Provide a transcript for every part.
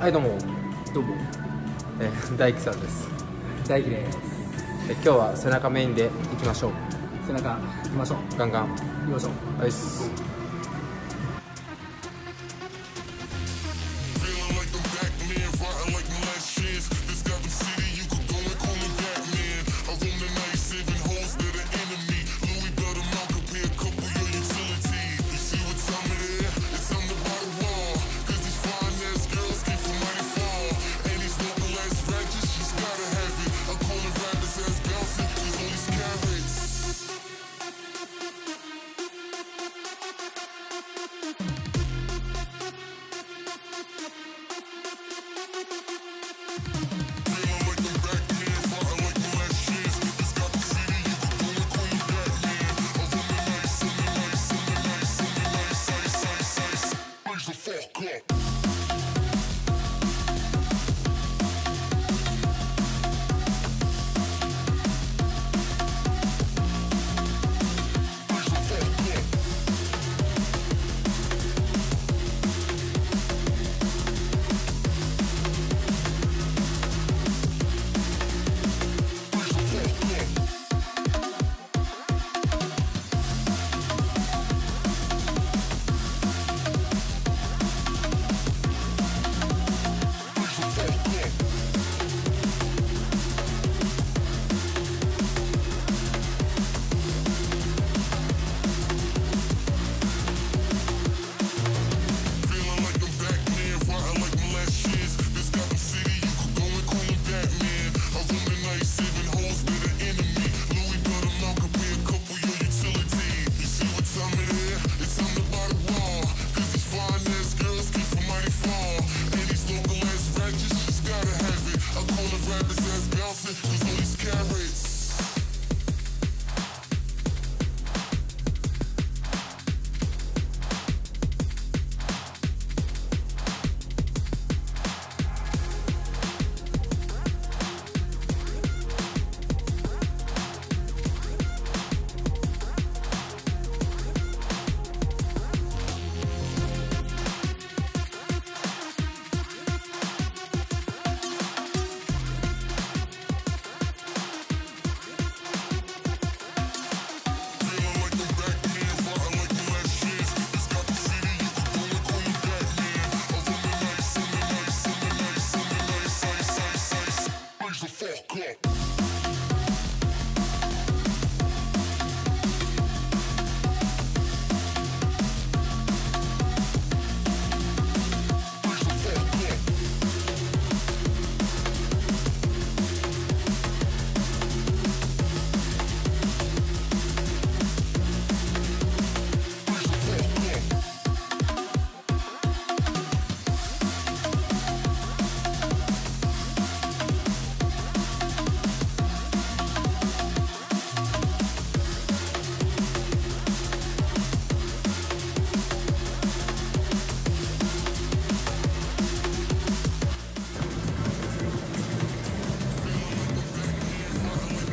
はいどうも。どうも、えー、大輝さんです。大輝です。え今日は背中メインでいきましょう。背中いきましょう。ガンガン。いきましょう。よし、so fuck up. I call it rappers ass bouncing, cause all these carrots.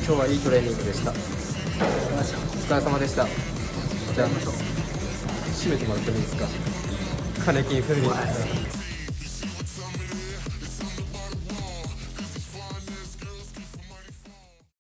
今日はいいトレーニングでした。お疲れ様でした。じゃあ締めてもらってもいいですか？金金風味